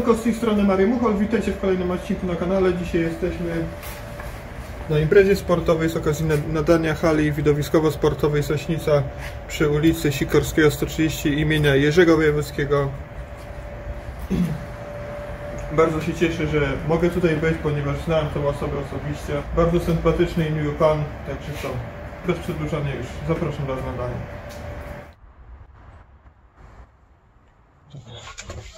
Siemanko, z tej strony Mario Muchol, witajcie w kolejnym odcinku na kanale. Dzisiaj jesteśmy na imprezie sportowej z okazji nadania hali widowiskowo-sportowej Sośnica przy ulicy Sikorskiego 130 imienia Jerzego Wojewódzkiego. Bardzo się cieszę, że mogę tutaj być, ponieważ znałem tą osobę osobiście. Bardzo sympatyczny i miły pan, także co, bez przedłużania już zapraszam do oglądania.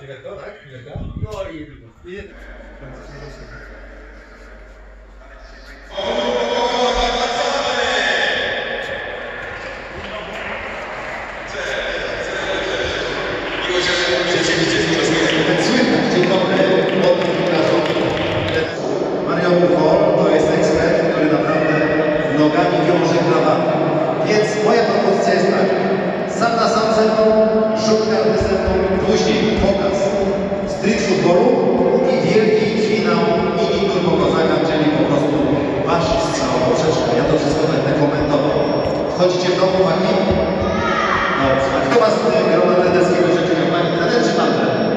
Ligger da, right? Ligger da? Ja, hier liegt Thank you. Footballu i wielki finał mini turbo kozaka, czyli po prostu wasz strzał poprzeczny. Ja to wszystko będę komentował. Wchodzicie w dom, chłopaki? Dobrze. A kto was tutaj grona trenerskiego życzy? Pani trener czy pan trener?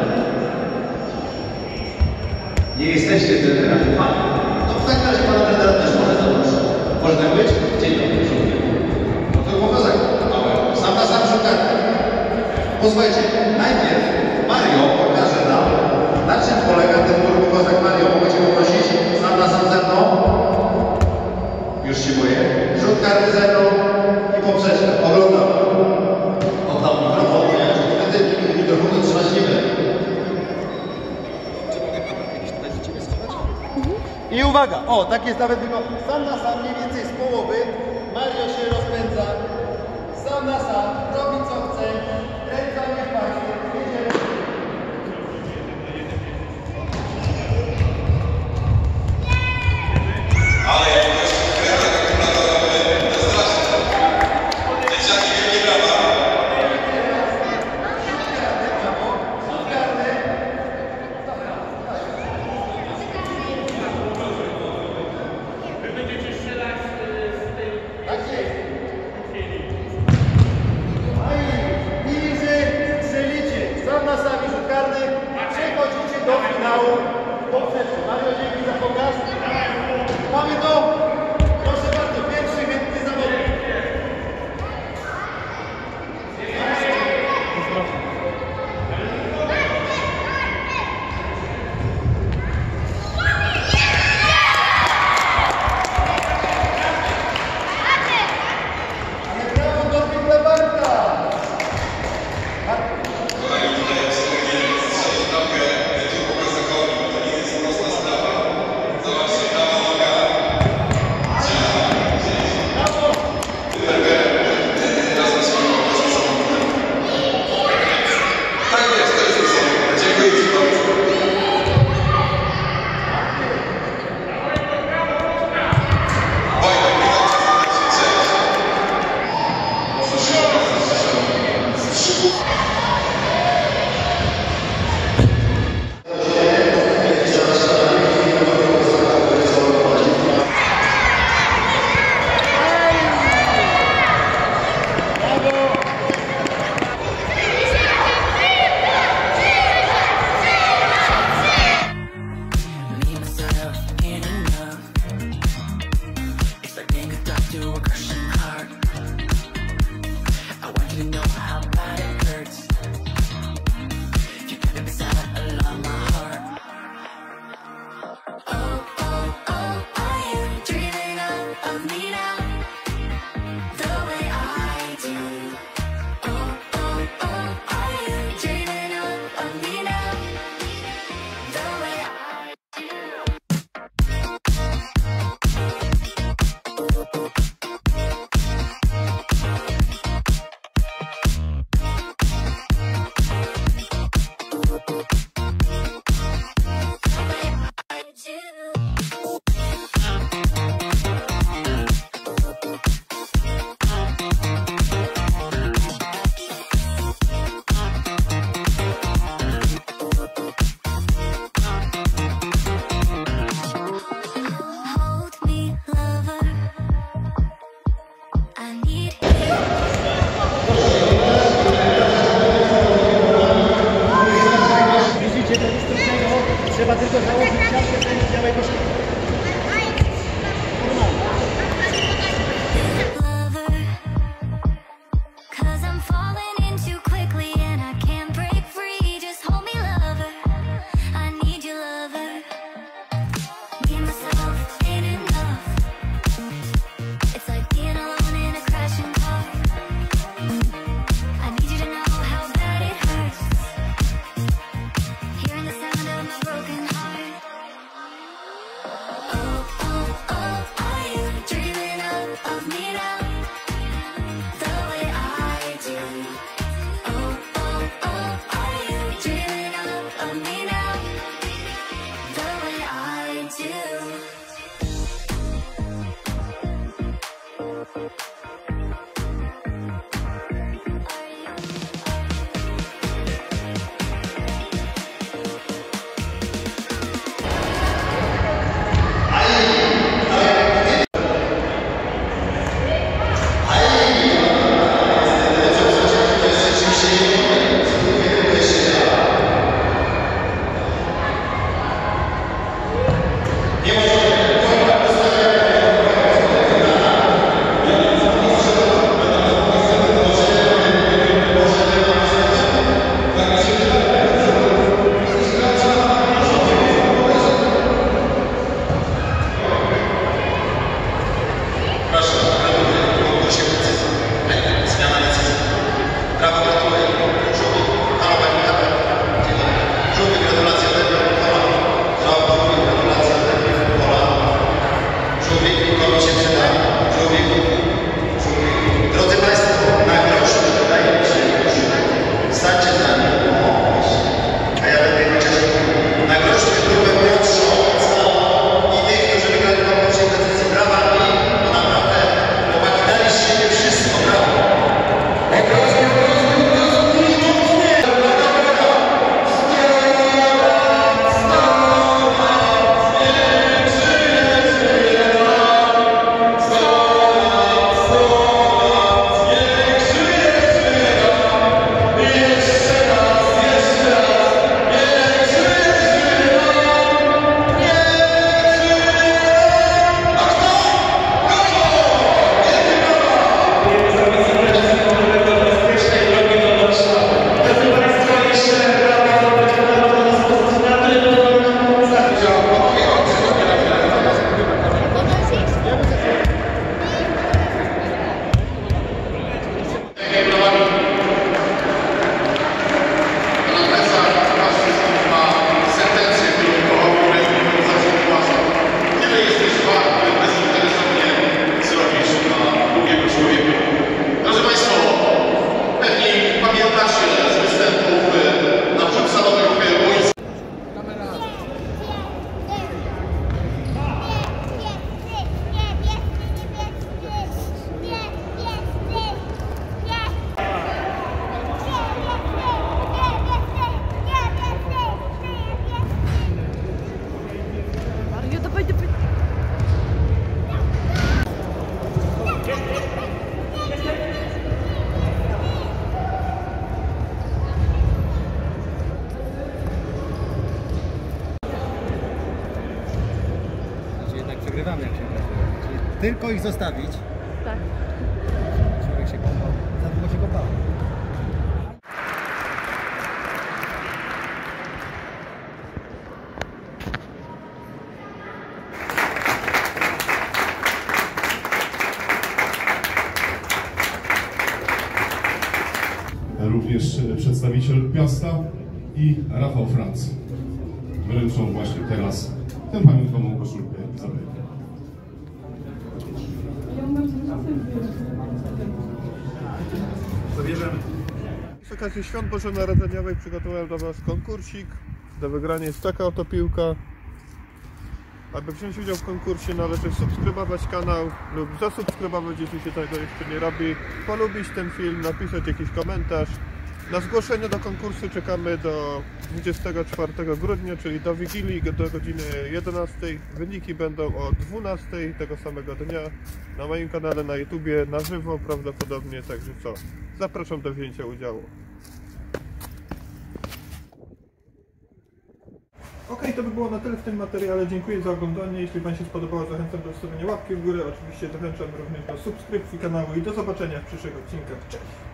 Nie jesteście trenerami. Pan. No w takim razie pana trenera też może zapraszam. Może tak być? Dzień dobry, żółty. No to pokazać. Sam na sam szukać. Posłuchajcie, najpierw turbokozak Mario. Mogę cię poprosić? Sam na sam ze mną. Już się boję. Rzut karty ze mną i poprzeczkę. Oglądam. Oddam mikrofon, już wtedy mikrofonu trzymać nie będę. I uwaga, o, tak jest nawet tylko sam na sam, mniej więcej z połowy. Mario się rozpędza. Sam na sam, tylko ich zostawić. Tak. Człowiek się kąpał. Za długo się kąpał. również przedstawiciel Piasta i Rafał Franc. Wręczą właśnie teraz tę pamiątkową koszulkę Izabeli. Z okazji Świąt Bożonarodzeniowych przygotowałem dla Was konkursik. Do wygrania jest taka oto piłka. Aby wziąć udział w konkursie należy subskrybować kanał lub zasubskrybować, jeśli się tego jeszcze nie robi, polubić ten film, napisać jakiś komentarz. Na zgłoszenie do konkursu czekamy do 24 grudnia, czyli do Wigilii do godziny 11. Wyniki będą o 12 tego samego dnia na moim kanale na YouTubie na żywo prawdopodobnie, także co? Zapraszam do wzięcia udziału. Okej, to by było na tyle w tym materiale. Dziękuję za oglądanie. Jeśli Wam się spodobało, zachęcam do zostawienia łapki w górę. Oczywiście zachęcam również do subskrypcji kanału i do zobaczenia w przyszłych odcinkach. Cześć!